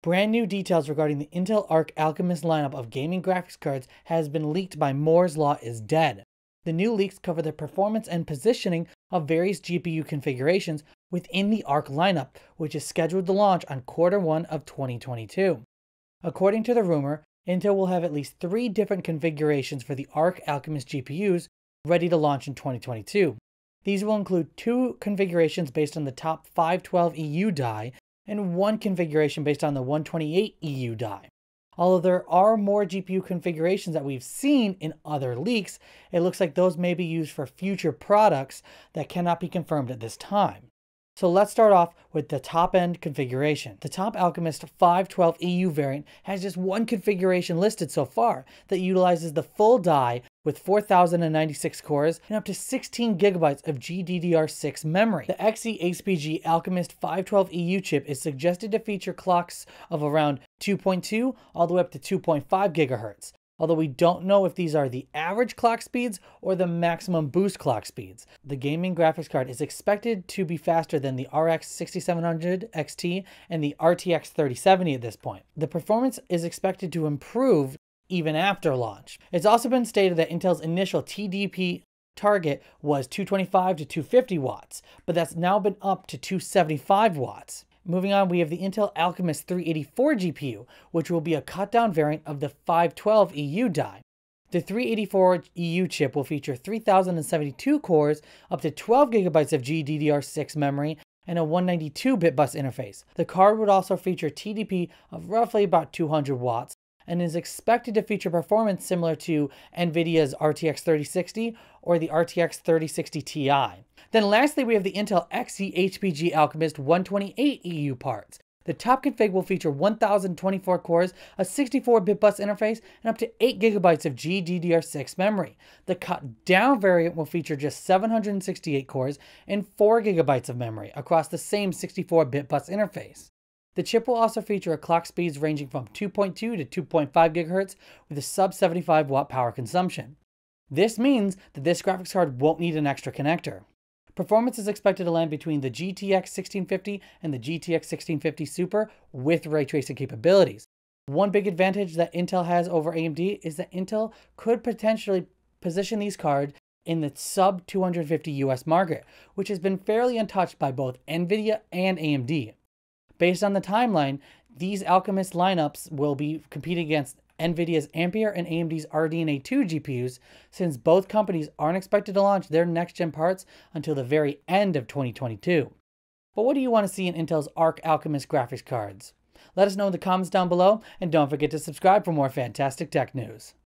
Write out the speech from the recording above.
Brand new details regarding the Intel Arc Alchemist lineup of gaming graphics cards has been leaked by Moore's Law is dead. The new leaks cover the performance and positioning of various GPU configurations within the Arc lineup, which is scheduled to launch on quarter one of 2022. According to the rumor, Intel will have at least three different configurations for the Arc Alchemist GPUs ready to launch in 2022. These will include two configurations based on the top 512 EU die and one configuration based on the 128 EU die. Although there are more GPU configurations that we've seen in other leaks, it looks like those may be used for future products that cannot be confirmed at this time. So let's start off with the top end configuration. The top Alchemist 512 EU variant has just one configuration listed so far that utilizes the full die with 4096 cores and up to 16 gigabytes of GDDR6 memory. The Xe HPG Alchemist 512 EU chip is suggested to feature clocks of around 2.2 all the way up to 2.5 gigahertz although we don't know if these are the average clock speeds or the maximum boost clock speeds. The gaming graphics card is expected to be faster than the RX 6700 XT and the RTX 3070 at this point. The performance is expected to improve even after launch. It's also been stated that Intel's initial TDP target was 225 to 250 watts, but that's now been up to 275 watts. Moving on, we have the Intel Alchemist 384 GPU, which will be a cut down variant of the 512 EU die. The 384 EU chip will feature 3072 cores, up to 12 gigabytes of GDDR6 memory, and a 192-bit bus interface. The card would also feature TDP of roughly about 200 watts, and is expected to feature performance similar to NVIDIA's RTX 3060 or the RTX 3060 Ti. Then lastly, we have the Intel Xe HPG Alchemist 128 EU parts. The top config will feature 1024 cores, a 64-bit bus interface, and up to 8 gigabytes of GDDR6 memory. The cut down variant will feature just 768 cores and 4 gigabytes of memory across the same 64-bit bus interface. The chip will also feature a clock speeds ranging from 2.2 to 2.5 GHz with a sub 75 watt power consumption. This means that this graphics card won't need an extra connector. Performance is expected to land between the GTX 1650 and the GTX 1650 Super with ray tracing capabilities. One big advantage that Intel has over AMD is that Intel could potentially position these cards in the sub 250 US market, which has been fairly untouched by both Nvidia and AMD. Based on the timeline, these Alchemist lineups will be competing against NVIDIA's Ampere and AMD's RDNA 2 GPUs, since both companies aren't expected to launch their next gen parts until the very end of 2022. But what do you want to see in Intel's Arc Alchemist graphics cards? Let us know in the comments down below, and don't forget to subscribe for more fantastic tech news.